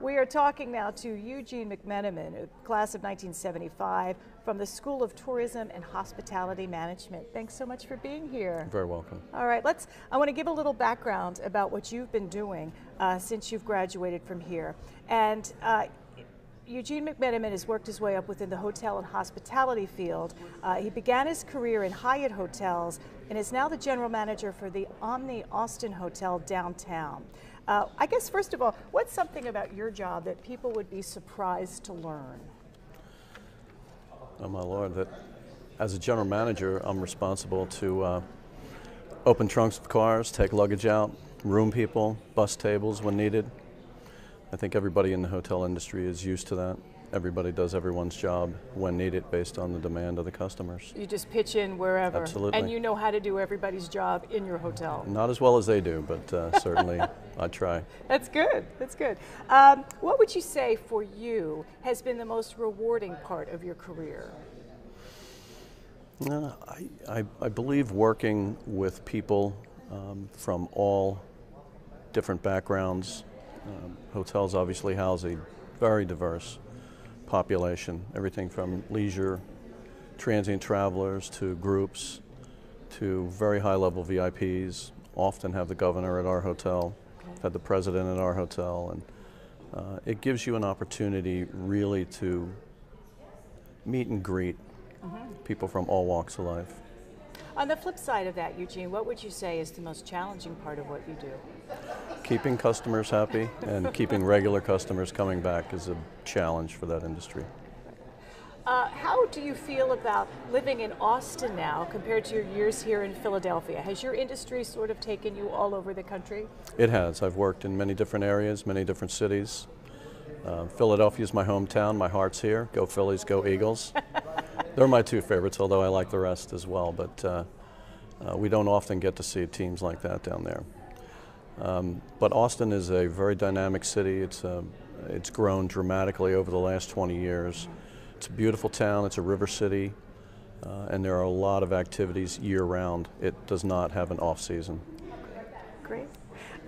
We are talking now to Eugene McMenamin, class of 1975, from the School of Tourism and Hospitality Management. Thanks so much for being here. You're very welcome. All right, let's. I want to give a little background about what you've been doing uh, since you've graduated from here. And uh, Eugene McMenamin has worked his way up within the hotel and hospitality field. Uh, he began his career in Hyatt Hotels and is now the general manager for the Omni Austin Hotel downtown. Uh, I guess, first of all, what's something about your job that people would be surprised to learn? Oh, my Lord, that as a general manager, I'm responsible to uh, open trunks of cars, take luggage out, room people, bus tables when needed. I think everybody in the hotel industry is used to that everybody does everyone's job when needed based on the demand of the customers. You just pitch in wherever. Absolutely. And you know how to do everybody's job in your hotel. Not as well as they do, but uh, certainly I try. That's good. That's good. Um, what would you say for you has been the most rewarding part of your career? Uh, I, I, I, believe working with people um, from all different backgrounds. Um, hotels obviously house a very diverse population, everything from leisure, transient travelers to groups to very high level VIPs. Often have the governor at our hotel, had the president at our hotel, and uh, it gives you an opportunity really to meet and greet mm -hmm. people from all walks of life. On the flip side of that, Eugene, what would you say is the most challenging part of what you do? Keeping customers happy and keeping regular customers coming back is a challenge for that industry. Uh, how do you feel about living in Austin now compared to your years here in Philadelphia? Has your industry sort of taken you all over the country? It has. I've worked in many different areas, many different cities. Uh, Philadelphia is my hometown. My heart's here. Go Phillies, go Eagles. They're my two favorites, although I like the rest as well. But uh, uh, we don't often get to see teams like that down there. Um, but Austin is a very dynamic city. It's, uh, it's grown dramatically over the last 20 years. It's a beautiful town. It's a river city. Uh, and there are a lot of activities year round. It does not have an off season. Great.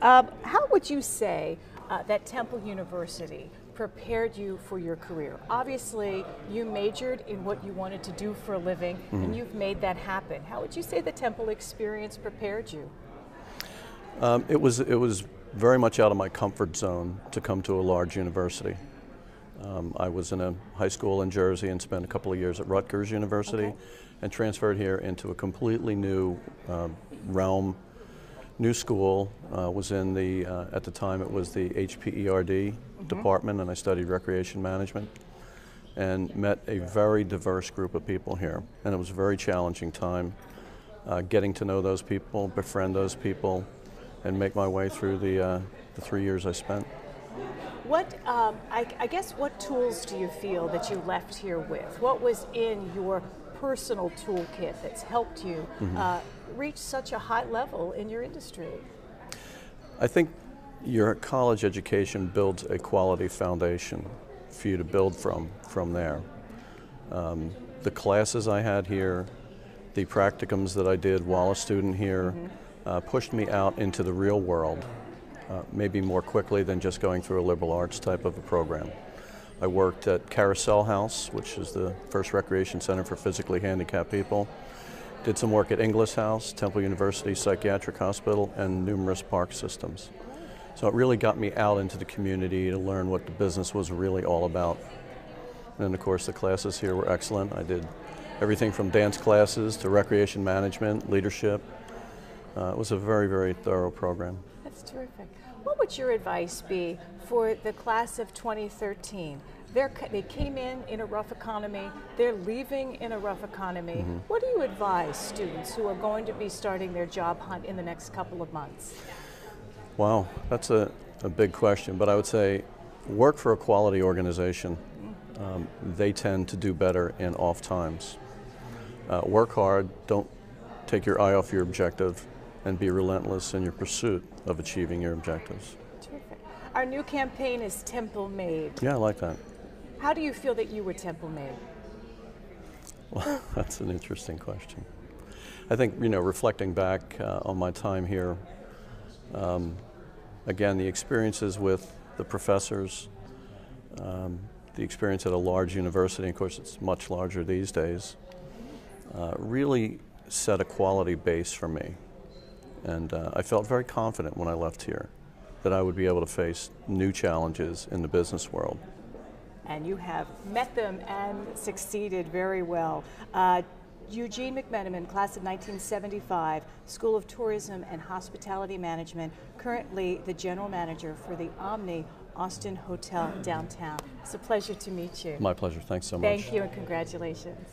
Um, how would you say uh, that Temple University prepared you for your career? Obviously, you majored in what you wanted to do for a living, mm -hmm. and mm-hmm. you've made that happen. How would you say the Temple experience prepared you? Um, it was it was very much out of my comfort zone to come to a large university. Um, I was in a high school in Jersey and spent a couple of years at Rutgers University, okay. and transferred here into a completely new uh, realm new school uh, was in the, uh, at the time it was the HPERD mm -hmm. department and I studied recreation management and met a very diverse group of people here. And it was a very challenging time uh, getting to know those people, befriend those people, and make my way through the, uh, the three years I spent. What, um, I, I guess, what tools do you feel that you left here with? What was in your personal toolkit that's helped you mm -hmm. uh, reach such a high level in your industry? I think your college education builds a quality foundation for you to build from from there. Um, the classes I had here, the practicums that I did while a student here, mm -hmm. Uh, pushed me out into the real world, uh, maybe more quickly than just going through a liberal arts type of a program. I worked at Carousel House, which is the first recreation center for physically handicapped people. Did some work at Inglis House, Temple University Psychiatric Hospital, and numerous park systems. So it really got me out into the community to learn what the business was really all about. And of course the classes here were excellent. I did everything from dance classes to recreation management, leadership. Uh, it was a very, very thorough program. That's terrific. What would your advice be for the class of 2013? They're, they came in in a rough economy, they're leaving in a rough economy. Mm -hmm. What do you advise students who are going to be starting their job hunt in the next couple of months? Wow, that's a, a big question, but I would say work for a quality organization. Um, they tend to do better in off times. Uh, work hard, don't take your eye off your objective, and be relentless in your pursuit of achieving your objectives. Terrific. Our new campaign is Temple Made. Yeah, I like that. How do you feel that you were temple made? Well, that's an interesting question. I think, you know, reflecting back uh, on my time here, um, again, the experiences with the professors, um, the experience at a large university, of course, it's much larger these days, uh, really set a quality base for me. And uh, I felt very confident when I left here that I would be able to face new challenges in the business world. And you have met them and succeeded very well. Uh, Eugene McMenamin, class of 1975, School of Tourism and Hospitality Management, currently the general manager for the Omni Austin Hotel downtown. It's a pleasure to meet you. My pleasure. Thanks so much. Thank you and congratulations.